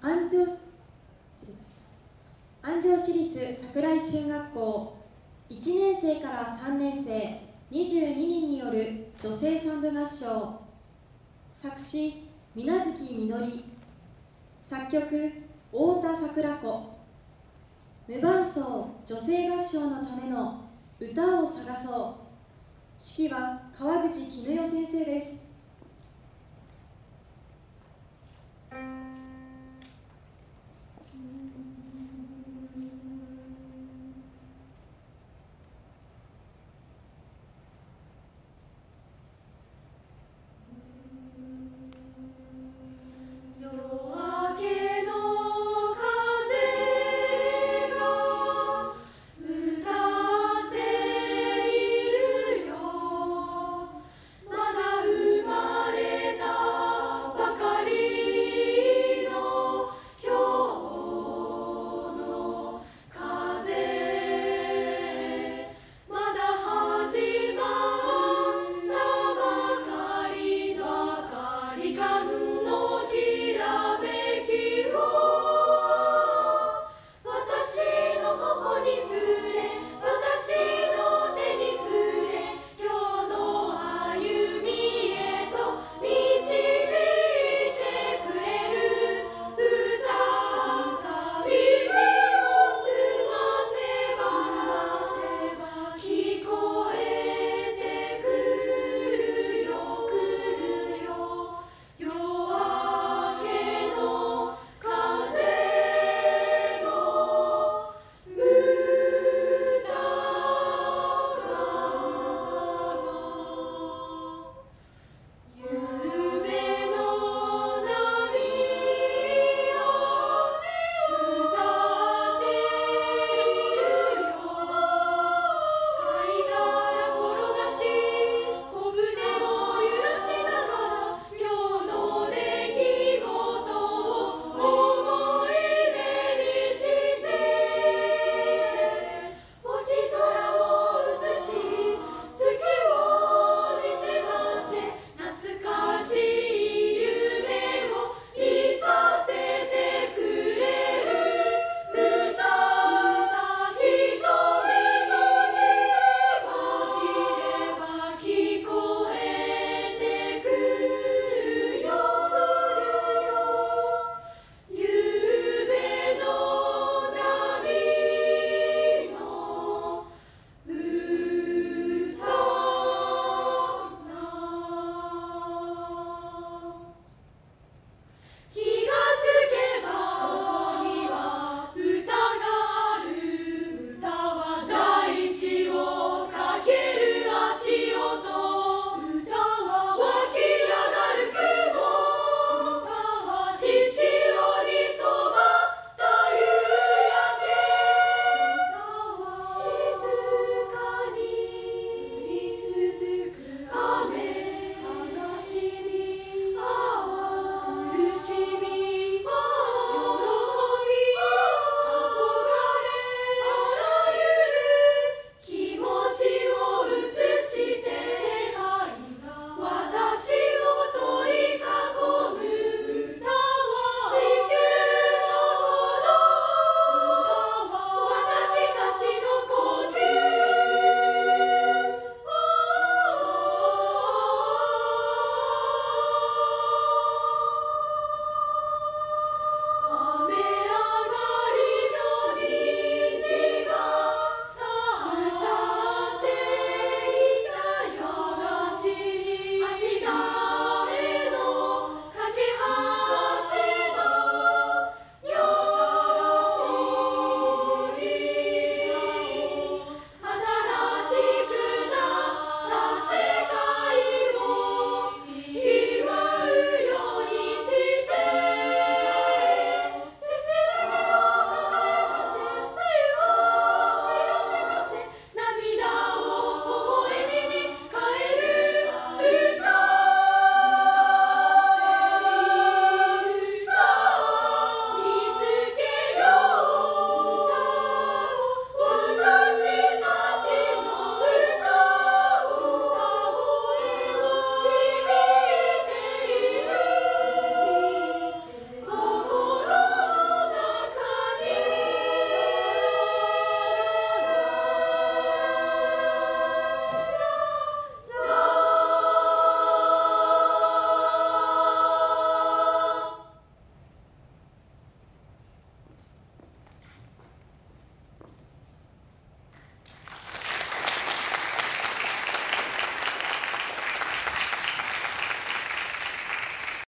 安城安城市立桜井中学校1年生から3年生22人による女性三部合唱作詞水無月みのり作曲太田桜子無伴奏女性合唱のための歌を探そう。指揮は川口絹代先生です。